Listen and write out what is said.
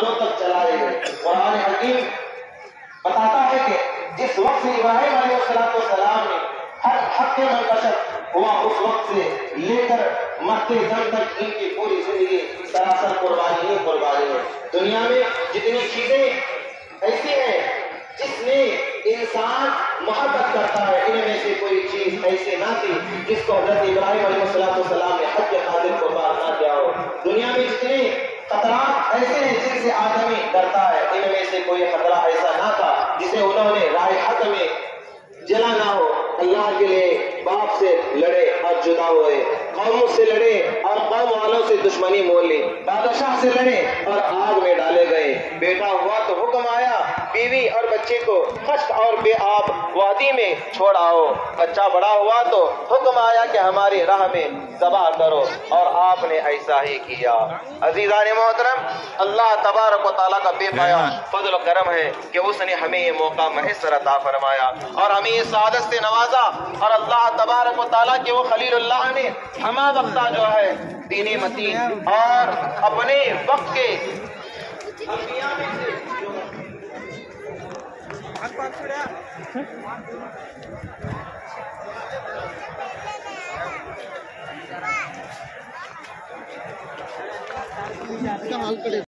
मंजिलों तक चलाए गए। कुरान हकीम बताता है कि जिस वक्त इब्राहिम सलाम ने हर हक के मनकशत हुआ, उस वक्त से लेकर मरते दम तक इनकी पूरी ज़िंदगी सरासर कुर्बानी ही कुर्बानी है। दुनिया में जितनी चीज़ें ऐसी हैं जिसने इंसान मोहब्बत करता है, इनमें से कोई चीज़ ऐसी ना थी जिसको हज़रत इब्राहिम सलाम ने हज खातिर कुर्बान ना किया हो दुनिया में जितने खतरात जिनसे आदमी डरता है। इनमें से कोई खतरा ऐसा ना था जिसे उन्होंने राय हक में जला ना हो। अल्लाह के लिए बाप से लड़े और जुदा हुए। कौमों से लड़े और कौम वालों से दुश्मनी मोल ली। बादशाह से लड़े और आग में डाले गए। बेटा हुआ तो हुक्म आया बीवी और बच्चे को खश्त और बेआब वादी में छोड़ आओ बच्चा बड़ा हुआ तो हुक्म आया कि हमारी राह में दबा करो और आपने ऐसा ही किया। अजीजा ने मोहतरम अल्लाह तबारक ताला का बेपाया फजल करम है कि उसने हमें ये मौका मैसर अता फरमाया और हमें ये सादत से नवाजा और अल्लाह तबारक ताला के वो खलील्लाह ने हमा वक्ता जो है दीनी मतीन और अपने वक्त के अंबिया में से हाल पड़े